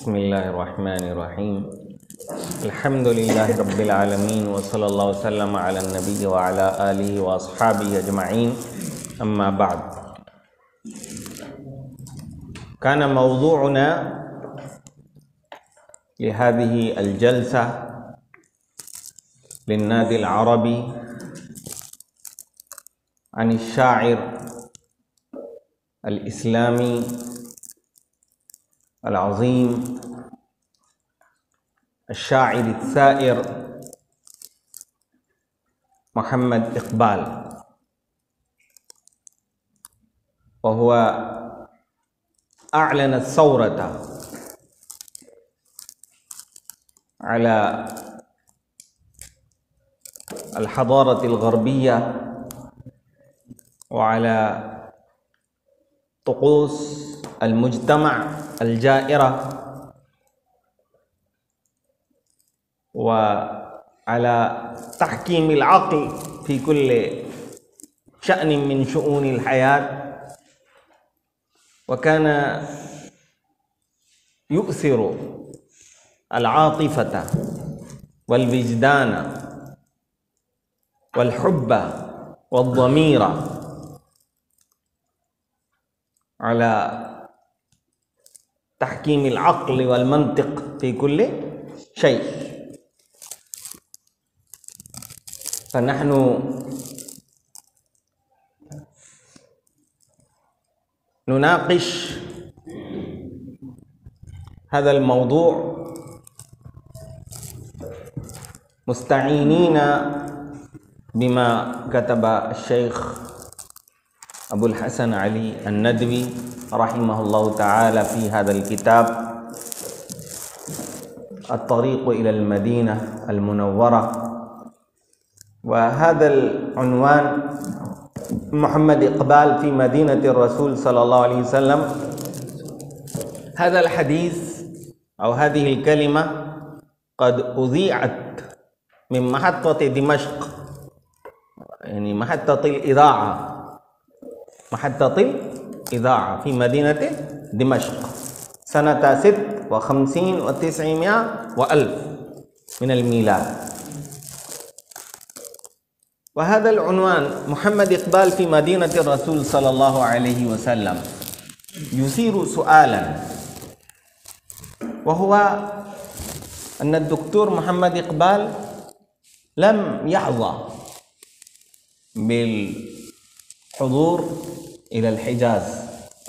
بسم الله الرحمن الرحيم. الحمد لله رب العالمين وصلى الله وسلم على النبي وعلى آله وأصحابه أجمعين. أما بعد. كان موضوعنا لهذه الجلسة للنادي العربي عن الشاعر الإسلامي العظيم الشاعر الثائر محمد إقبال. وهو أعلن الثورة على الحضارة الغربية وعلى طقوس المجتمع. الجائرة وعلى تحكيم العقل في كل شأن من شؤون الحياة. وكان يؤثر العاطفة والوجدان والحب والضمير على تحكيم العقل والمنطق في كل شيء. فنحن نناقش هذا الموضوع مستعينين بما كتب الشيخ أبو الحسن علي الندوي رحمه الله تعالى في هذا الكتاب. الطريق إلى المدينة المنورة. وهذا العنوان محمد إقبال في مدينة الرسول صلى الله عليه وسلم. هذا الحديث أو هذه الكلمة قد أذيعت من محطة دمشق يعني محطة الإذاعة. محطة الإذاعة في مدينة دمشق. سنة ست وخمسين وتسعمائة وألف من الميلاد. وهذا العنوان محمد إقبال في مدينة الرسول صلى الله عليه وسلم. يثير سؤالا. وهو أن الدكتور محمد إقبال لم يحظى بالحضور إلى الحجاز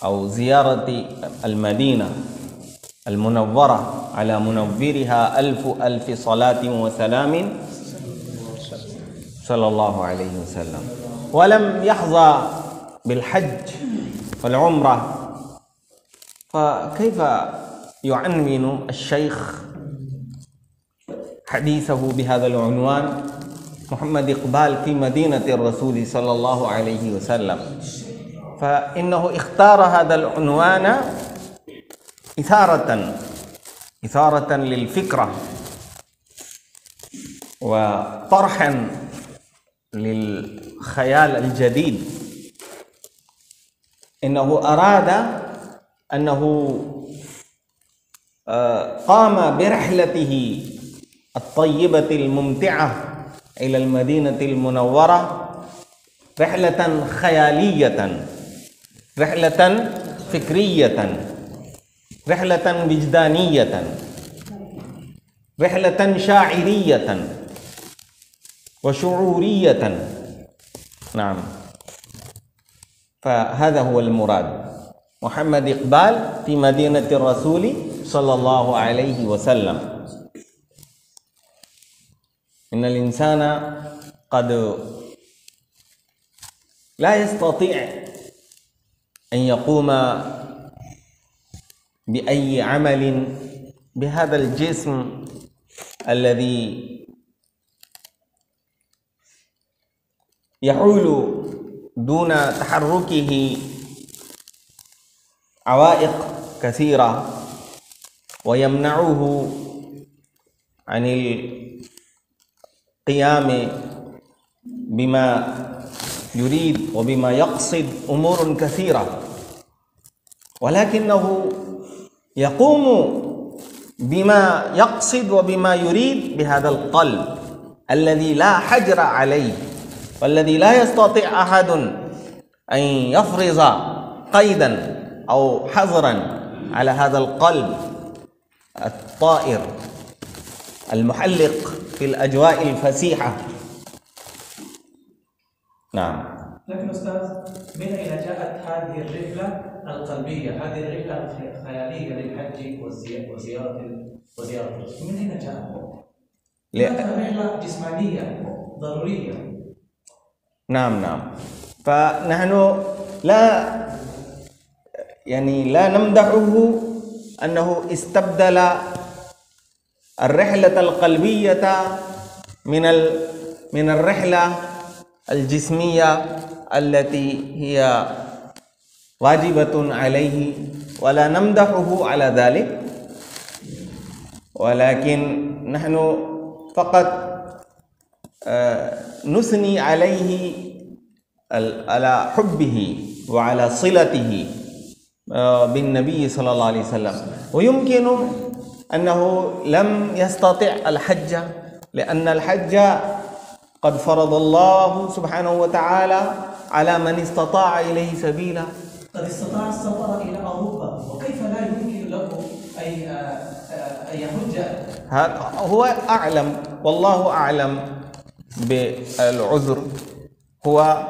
أو زيارة المدينة المنورة على منورها ألف ألف صلاة وسلام صلى الله عليه وسلم. ولم يحظى بالحج والعمرة. فكيف يعنون الشيخ حديثه بهذا العنوان؟ محمد إقبال في مدينة الرسول صلى الله عليه وسلم فإنه اختار هذا العنوان إثارة إثارة للفكرة وطرحا للخيال الجديد إنه أراد أنه قام برحلته الطيبة الممتعة إلى المدينة المنورة رحلة خيالية رحلة فكرية رحلة وجدانية رحلة شاعرية وشعورية. نعم. فهذا هو المراد. محمد إقبال في مدينة الرسول صلى الله عليه وسلم. إن الإنسان قد لا يستطيع أن يقوم بأي عمل بهذا الجسم الذي يحول دون تحركه عوائق كثيرة ويمنعه عن القيام بما يريد وبما يقصد أمور كثيرة. ولكنه يقوم بما يقصد وبما يريد بهذا القلب الذي لا حجر عليه والذي لا يستطيع أحد أن يفرض قيدا أو حظرا على هذا القلب الطائر المحلق. في الأجواء الفسيحة. نعم. لكن أستاذ من أين جاءت هذه الرحلة القلبية هذه الرحلة الخيالية للحج وزيارة وزيارة من أين جاءت؟ لأنها رحلة جسمانية ضرورية. نعم نعم. فنحن لا يعني لا نمدحه أنه استبدل الرحلة القلبية من من الرحلة الجسمية التي هي واجبة عليه ولا نمدحه على ذلك. ولكن نحن فقط آه، نثني عليه على حبه وعلى صلته آه، بالنبي صلى الله عليه وسلم. ويمكن أنه لم يستطع الحج لأن الحج قد فرض الله سبحانه وتعالى على من استطاع إليه سبيلا. قد استطاع السفر إلى أوروبا وكيف لا يمكن له أن يحج؟ هو أعلم والله أعلم بالعذر. هو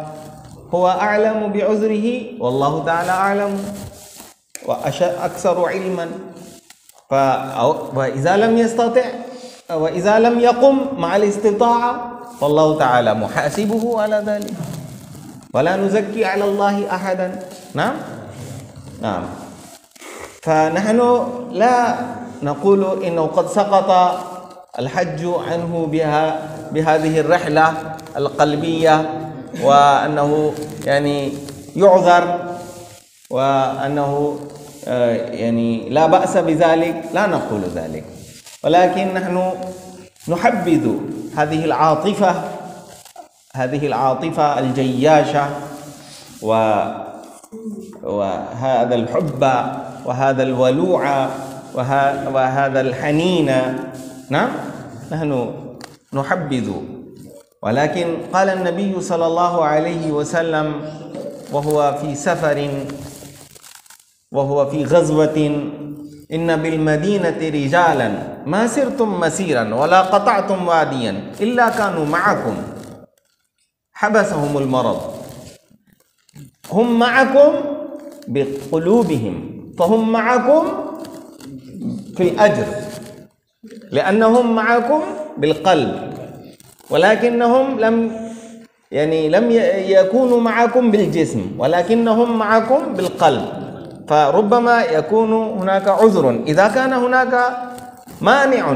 هو أعلم بعذره والله تعالى أعلم. وأكثر علما. فإذا لم يستطع وإذا لم يقم مع الاستطاعة فالله تعالى محاسبه على ذلك. ولا نزكي على الله أحدا. نعم؟ نعم. فنحن لا نقول إنه قد سقط الحج عنه بها بهذه الرحلة القلبية وأنه يعني يعذر وأنه يعني لا بأس بذلك لا نقول ذلك. ولكن نحن نحبذ هذه العاطفة هذه العاطفة الجياشة و وهذا الحب وهذا الولوع وهذا الحنين. نعم؟ نحن نحبذ. ولكن قال النبي صلى الله عليه وسلم وهو في سفر وهو في غزوة إن بالمدينة رجالا ما سرتم مسيرا ولا قطعتم واديا إلا كانوا معكم. حبسهم المرض. هم معكم بقلوبهم فهم معكم في الأجر لأنهم معكم بالقلب. ولكنهم لم يعني لم يكونوا معكم بالجسم ولكنهم معكم بالقلب. فربما يكون هناك عذر. إذا كان هناك مانع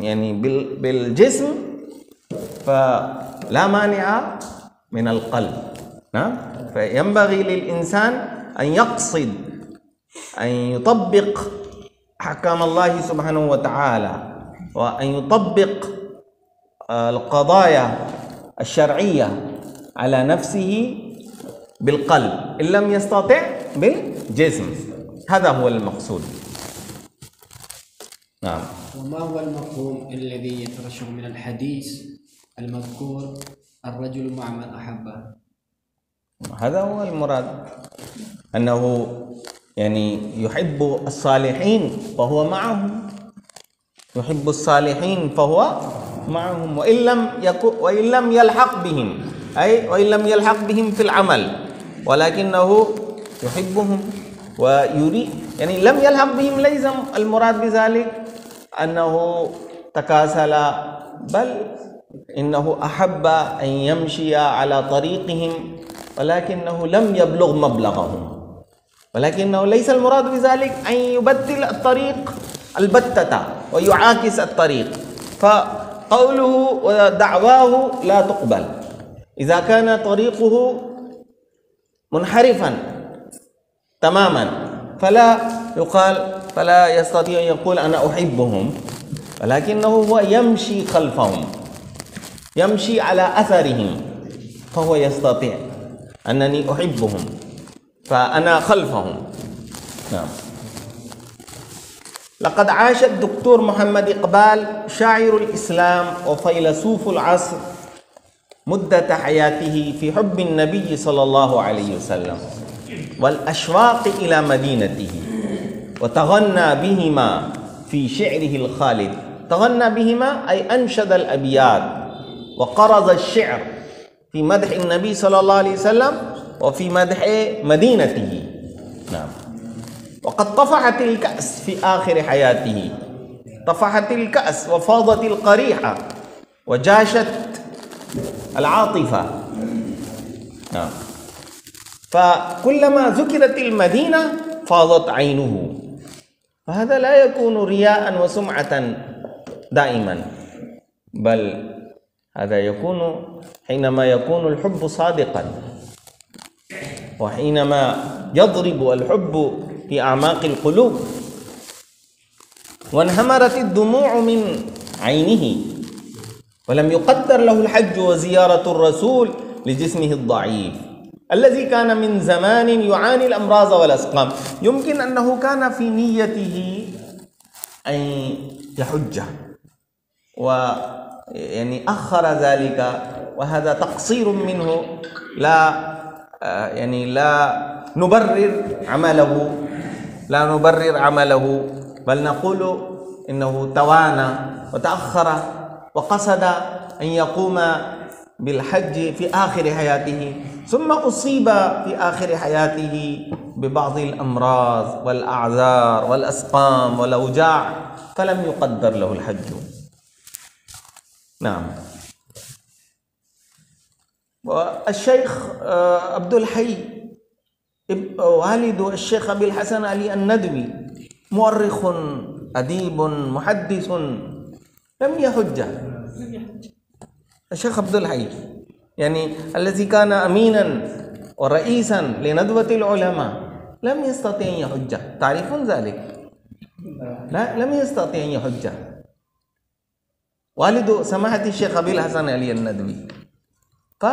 يعني بالجسم فلا مانع من القلب. نعم؟ فينبغي للإنسان أن يقصد أن يطبق أحكام الله سبحانه وتعالى وأن يطبق القضايا الشرعية على نفسه بالقلب. إن لم يستطع بالجسم هذا هو المقصود. نعم. وما هو المفهوم الذي يترشح من الحديث المذكور الرجل مع من أحبه؟ هذا هو المراد. أنه يعني يحب الصالحين فهو معهم. يحب الصالحين فهو معهم. وإن لم يكن وإن لم يلحق بهم أي وإن لم يلحق بهم في العمل ولكنه يحبهم ويريد يعني لم يلحق بهم ليس المراد بذلك أنه تكاسل بل إنه أحب أن يمشي على طريقهم ولكنه لم يبلغ مبلغهم. ولكنه ليس المراد بذلك أن يبدل الطريق البتة ويعاكس الطريق. فقوله ودعواه لا تقبل. إذا كان طريقه منحرفا تماما. فلا يقال فلا يستطيع أن يقول أنا أحبهم ولكنه هو يمشي خلفهم يمشي على أثرهم فهو يستطيع أنني أحبهم فأنا خلفهم. نعم. لقد عاش الدكتور محمد إقبال شاعر الإسلام وفيلسوف العصر مدة حياته في حب النبي صلى الله عليه وسلم. والأشواق إلى مدينته وتغنى بهما في شعره الخالد. تغنى بهما أي أنشد الأبيات وقرض الشعر في مدح النبي صلى الله عليه وسلم وفي مدح مدينته. نعم. وقد طفحت الكأس في آخر حياته. طفحت الكأس وفاضت القريحة وجاشت العاطفة. نعم. فكلما ذكرت المدينة فاضت عينه. فهذا لا يكون رياء وسمعة دائما. بل هذا يكون حينما يكون الحب صادقا. وحينما يضرب الحب في أعماق القلوب. وانهمرت الدموع من عينه. ولم يقدر له الحج وزيارة الرسول لجسمه الضعيف. الذي كان من زمان يعاني الأمراض والأسقام. يمكن أنه كان في نيته أن يحج. و يعني أخر ذلك وهذا تقصير منه لا يعني لا نبرر عمله لا نبرر عمله بل نقول إنه توانى وتأخر وقصد أن يقوم بالحج في آخر حياته. ثم أصيب في آخر حياته ببعض الأمراض والأعذار والأسقام والأوجاع فلم يقدر له الحج. نعم. والشيخ آه، عبد الحي والد الشيخ أبي الحسن علي الندوي مؤرخ أديب محدث لم يحج. الشيخ عبد الحي يعني الذي كان أمينا ورئيسا لندوة العلماء لم يستطيع أن يحج. تعرفون ذلك؟ لا لم يستطيع أن يحج. والد سماحة الشيخ أبي الحسن علي الندوي. ف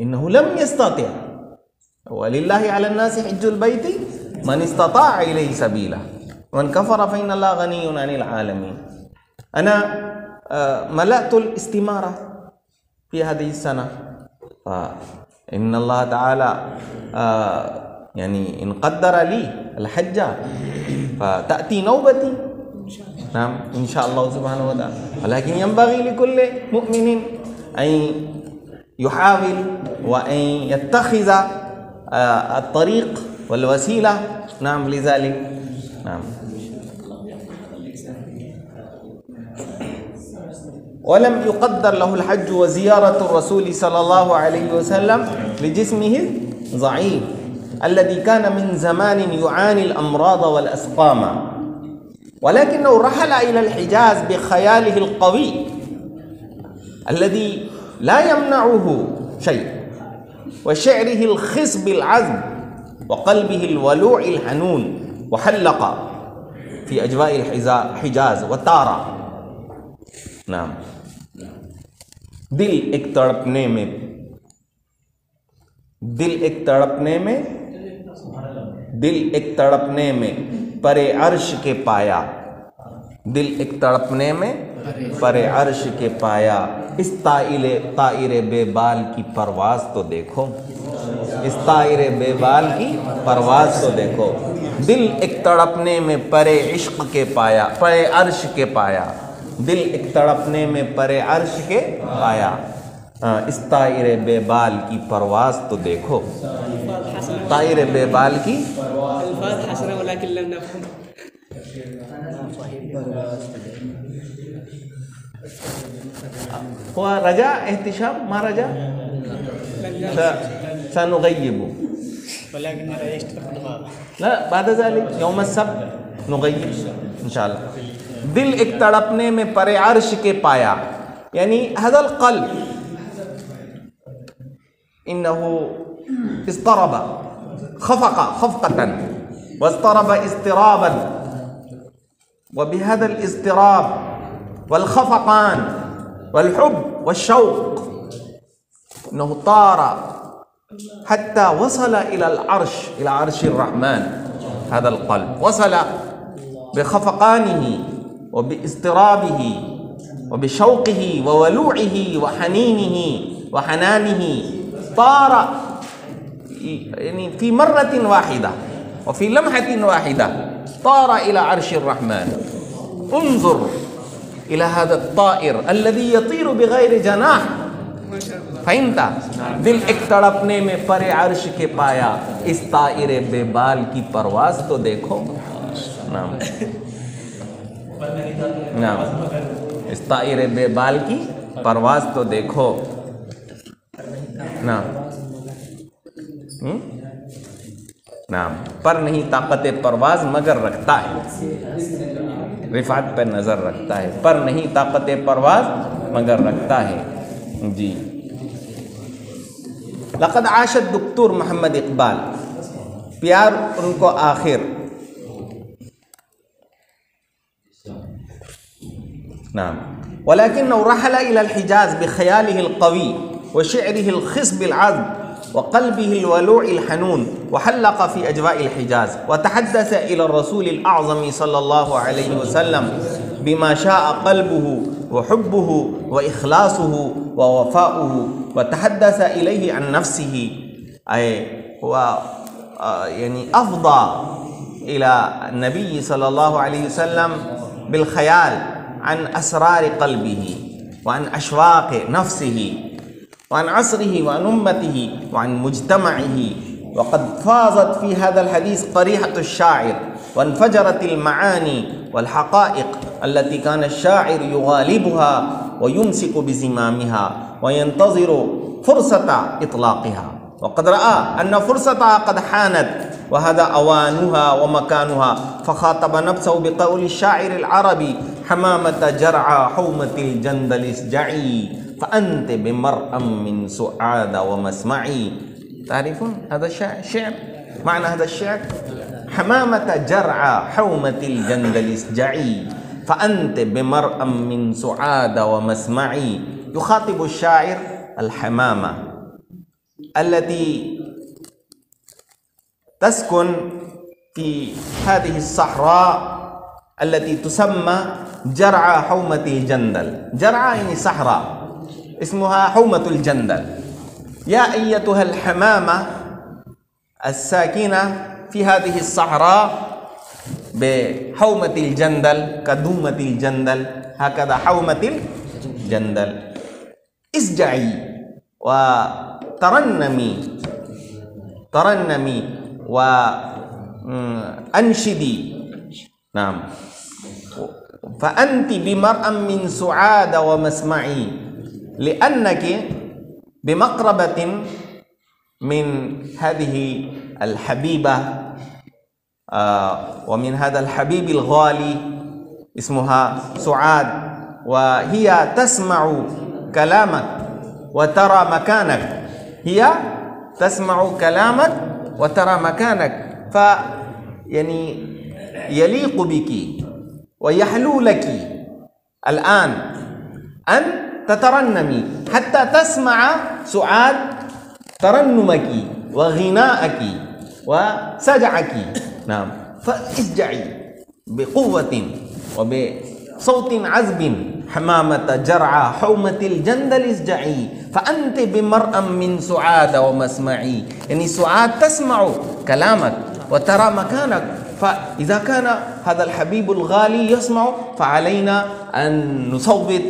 إنه لم يستطع. ولله على الناس حج البيت من استطاع إليه سبيلا ومن كفر فإن الله غني عن العالمين. أنا آه، ملأت الاستمارة. في هذه السنة. فإن الله تعالى آه، يعني إن قدر لي الحج فتأتي نوبتي. نعم إن شاء الله سبحانه وتعالى. ولكن ينبغي لكل مؤمن أن يحاول وأن يتخذ آه، الطريق والوسيلة. نعم لذلك. نعم. ولم يقدر له الحج وزيارة الرسول صلى الله عليه وسلم لجسمه ضعيف الذي كان من زمان يعاني الأمراض والأسقام. ولكنه رحل إلى الحجاز بخياله القوي الذي لا يمنعه شيء وشعره الخصب العذب وقلبه الولوع الحنون وحلق في أجواء الحجاز وتارا نعم. दिल एक तड़पने में, दिल एक तड़पने में, दिल एक तड़पने में, परे अर्श के पाया। दिल एक तड़पने में, परे अर्श के पाया। इस ताइले, ताइरे बेबाल की परवाज तो देखो। इस ताइरे बेबाल की परवाज तो देखो। दिल एक तड़पने में, परे इश्क के पाया, परे अर्श के पाया। दिल एक तड़पने में परे अर्श के पाया इस ताइर बेबाल की परवाज तो देखो ताइर बेबाल की هو رجاء اهتشام ما رجاء سنغيب ولكن لا بعد ذلك يوم السبت نغيب ان شاء الله दिल एक तड़पने में परे अर्श के पाया यानी हजल कल इन्नहु استرب خفق خفقة واضطرب اضطرابا وبهذا الاضطراب والخفقان والحب والشوق انه طار حتى وصل الى العرش الى عرش الرحمن هذا القلب وصل بخفقانه وباضطرابه وبشوقه وولوعه وحنينه وحنانه طار يعني في مرة واحدة وفي لمحة واحدة طار إلى عرش الرحمن. انظر إلى هذا الطائر الذي يطير بغير جناح. فهمتا دل ایک تڑپنے میں پر عرش کے پایا اس طائر بے بال کی پرواز تو دیکھو۔ نام इस ताइर बेबाल की परवाज तो देखो। नाम हम्म? नाम पर नहीं ताकत परवाज मगर रखता है। रिफात पर नज़र रखता है। पर नहीं ताकत परवाज मगर रखता है। जी। लक़द आशद दुक्तूर मोहम्मद इकबाल। प्यार उनको आखिर نعم. ولكنه رحل إلى الحجاز بخياله القوي وشعره الخصب العذب وقلبه الولوع الحنون وحلق في أجواء الحجاز وتحدث إلى الرسول الأعظم صلى الله عليه وسلم بما شاء قلبه وحبه وإخلاصه ووفاؤه وتحدث إليه عن نفسه. أي هو آه، يعني أفضى إلى النبي صلى الله عليه وسلم بالخيال عن أسرار قلبه وعن أشواق نفسه وعن عصره وعن أمته وعن مجتمعه. وقد فاضت في هذا الحديث قريحة الشاعر وانفجرت المعاني والحقائق التي كان الشاعر يغالبها ويمسك بزمامها وينتظر فرصة إطلاقها. وقد رأى أن فرصتها قد حانت وهذا أوانها ومكانها. فخاطب نفسه بقول الشاعر العربي حمامة جرعى حومة الجندل اسجعي فأنت بمرأ من سعاد ومسمعي. تعرفون هذا الشعر معنى هذا الشعر؟ حمامة جرعى حومة الجندل اسجعي فأنت بمرأ من سعاد ومسمعي. يخاطب الشاعر الحمامة التي تسكن في هذه الصحراء التي تسمى جرعى حومة الجندل جرعى يعني صحراء. اسمها حومة الجندل. يا أيتها الحمامة الساكنة في هذه الصحراء بحومة الجندل كدومة الجندل هكذا حومة الجندل. اسجعي وترنمي ترنمي. وأنشدي نعم. فأنت بمرأة من سعاد ومسمعي لأنك بمقربة من هذه الحبيبة آه، ومن هذا الحبيب الغالي اسمها سعاد وهي تسمع كلامك وترى مكانك. هي تسمع كلامك وترى مكانك. ف يعني يليق بك ويحلو لك الآن أن تترنمي حتى تسمع سعاد ترنمك وغناءك وسجعك. نعم. فاسجعي بقوة وبصوت عذب حمامة جرعى حومة الجندل اسجعي فأنت بمرأة من سعاد ومسمعي. يعني سعاد تسمع كلامك وترى مكانك. فإذا كان هذا الحبيب الغالي يسمع فعلينا أن نصوت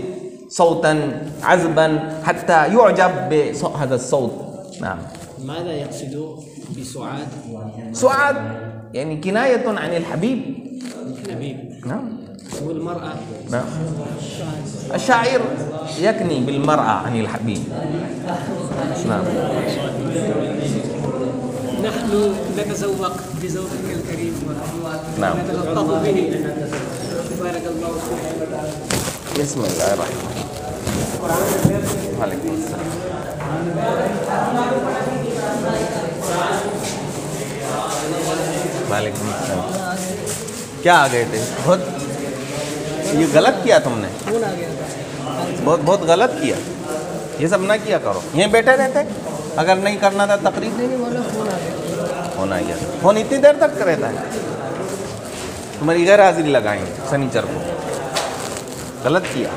صوتا عذبا حتى يعجب بهذا الصوت. نعم. ماذا يقصد بسعاد؟ سعاد يعني كناية عن الحبيب. الحبيب. نعم. والمرأة نعم الشاعر يكني بالمرأة عن الحبيب نعم نحن نتذوق بذوقك الكريم نعم. ونتلطف به بارك الله فيك بسم الله الرحمن الرحيم وعليكم السلام वालेकुम अस्सलाम क्या आ गए थे बहुत ये गलत किया तुमने? बहुत बहुत गलत किया। ये सब ना किया करो। यहीं बैठे रहते? अगर नहीं करना था तकरीब फ़ोन आ गया। फ़ोन इतनी देर तक रहता है? तुम्हारी गैर हाजिरी लगाएँगे सनीचर को। गलत किया।